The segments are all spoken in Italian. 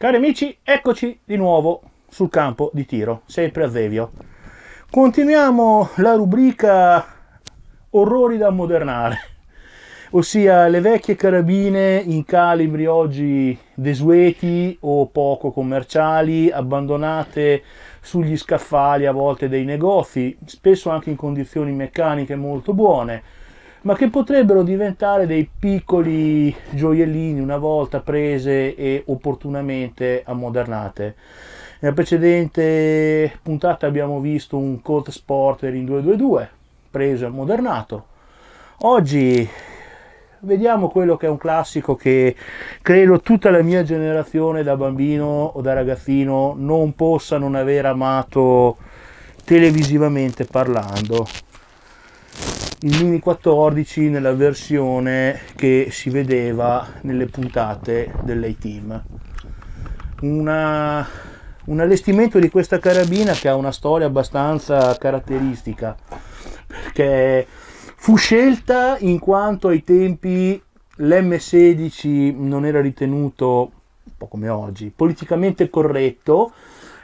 Cari amici, eccoci di nuovo sul campo di tiro, sempre a Zevio. Continuiamo la rubrica orrori da ammodernare, ossia le vecchie carabine in calibri oggi desueti o poco commerciali, abbandonate sugli scaffali a volte dei negozi, spesso anche in condizioni meccaniche molto buone ma che potrebbero diventare dei piccoli gioiellini una volta prese e opportunamente ammodernate. Nella precedente puntata abbiamo visto un Colt Sporter in 222 preso e ammodernato. Oggi vediamo quello che è un classico che credo tutta la mia generazione da bambino o da ragazzino non possa non aver amato televisivamente parlando il Mini 14 nella versione che si vedeva nelle puntate dell'A-Team. Un allestimento di questa carabina che ha una storia abbastanza caratteristica perché fu scelta in quanto ai tempi l'M16 non era ritenuto, un po' come oggi, politicamente corretto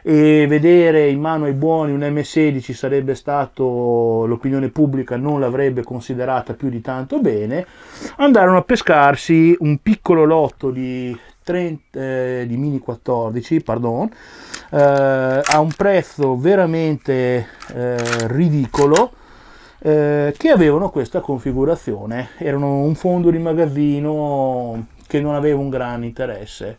e vedere in mano ai buoni un M16 sarebbe stato l'opinione pubblica non l'avrebbe considerata più di tanto bene andarono a pescarsi un piccolo lotto di 30, eh, di mini 14 pardon, eh, a un prezzo veramente eh, ridicolo eh, che avevano questa configurazione. Erano un fondo di magazzino che non aveva un gran interesse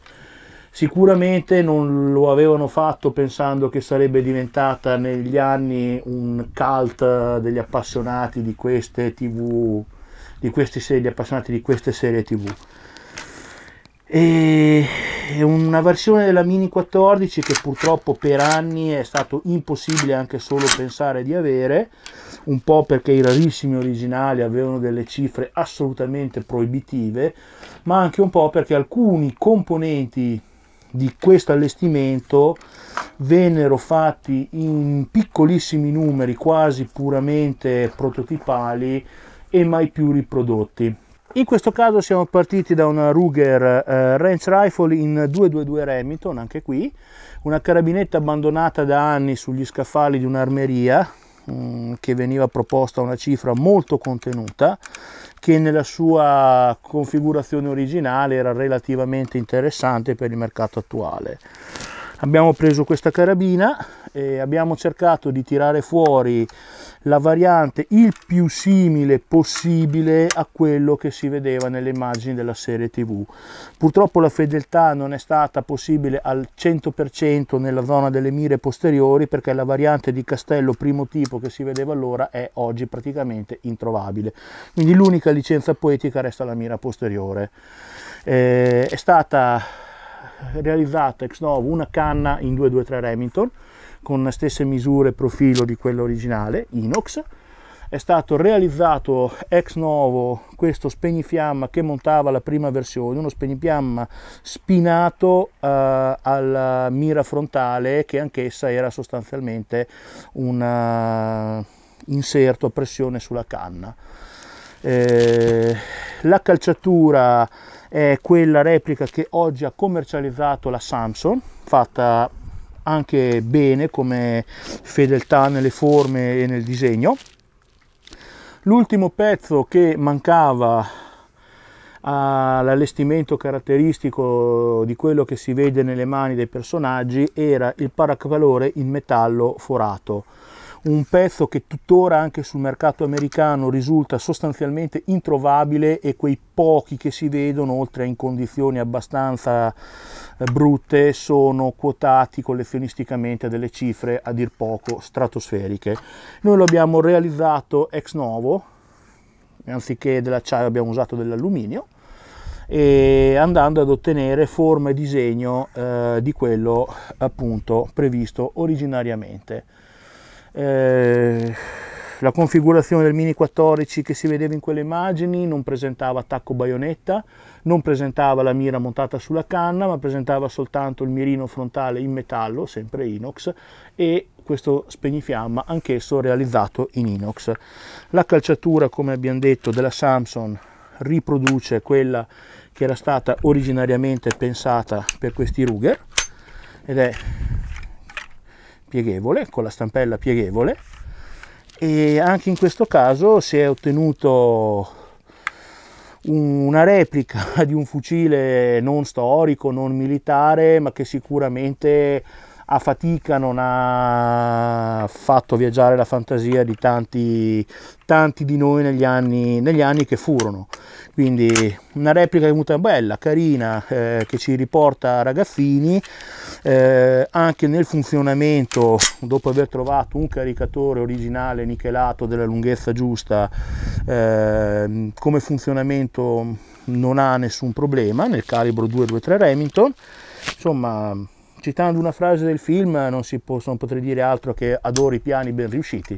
Sicuramente non lo avevano fatto pensando che sarebbe diventata negli anni un cult degli appassionati di queste tv, di queste serie, appassionati di queste serie tv. E una versione della Mini 14 che purtroppo per anni è stato impossibile anche solo pensare di avere, un po' perché i rarissimi originali avevano delle cifre assolutamente proibitive, ma anche un po' perché alcuni componenti di questo allestimento vennero fatti in piccolissimi numeri, quasi puramente prototipali e mai più riprodotti. In questo caso siamo partiti da una Ruger eh, Range Rifle in 222 Remington, anche qui, una carabinetta abbandonata da anni sugli scaffali di un'armeria mh, mm, che veniva proposta a una cifra molto contenuta che nella sua configurazione originale era relativamente interessante per il mercato attuale. Abbiamo preso questa carabina e abbiamo cercato di tirare fuori la variante il più simile possibile a quello che si vedeva nelle immagini della serie tv purtroppo la fedeltà non è stata possibile al 100% nella zona delle mire posteriori perché la variante di castello primo tipo che si vedeva allora è oggi praticamente introvabile. Quindi l'unica licenza poetica resta la mira posteriore. Eh, è stata realizzata ex novo una canna in 223 Remington con le stesse misure e profilo di quello originale, inox. È stato realizzato ex novo questo spegnifiamma che montava la prima versione, uno spegnifiamma spinato eh, alla mira frontale che anch'essa era sostanzialmente un uh, inserto a pressione sulla canna. Eh, la calciatura è quella replica che oggi ha commercializzato la Samsung, fatta anche bene come fedeltà nelle forme e nel disegno. L'ultimo pezzo che mancava all'allestimento caratteristico di quello che si vede nelle mani dei personaggi era il paracvalore in metallo forato un pezzo che tuttora anche sul mercato americano risulta sostanzialmente introvabile e quei pochi che si vedono, oltre a in condizioni abbastanza eh, brutte, sono quotati collezionisticamente a delle cifre a dir poco stratosferiche. Noi lo abbiamo realizzato ex novo, anziché dell'acciaio abbiamo usato dell'alluminio, e andando ad ottenere forma e disegno eh, di quello appunto previsto originariamente. Eh, la configurazione del Mini 14 che si vedeva in quelle immagini non presentava attacco baionetta, non presentava la mira montata sulla canna, ma presentava soltanto il mirino frontale in metallo, sempre inox, e questo spegnifiamma anch'esso realizzato in inox. La calciatura, come abbiamo detto, della Samsung riproduce quella che era stata originariamente pensata per questi Ruger ed è pieghevole, con la stampella pieghevole e anche in questo caso si è ottenuto una replica di un fucile non storico, non militare, ma che sicuramente a fatica non ha fatto viaggiare la fantasia di tanti, tanti di noi negli anni, negli anni che furono. Quindi una replica venuta bella, carina, eh, che ci riporta ragazzini, eh, anche nel funzionamento, dopo aver trovato un caricatore originale nichelato della lunghezza giusta, eh, come funzionamento non ha nessun problema nel calibro 223 Remington. Insomma, citando una frase del film, non, si può, non potrei dire altro che adoro i piani ben riusciti.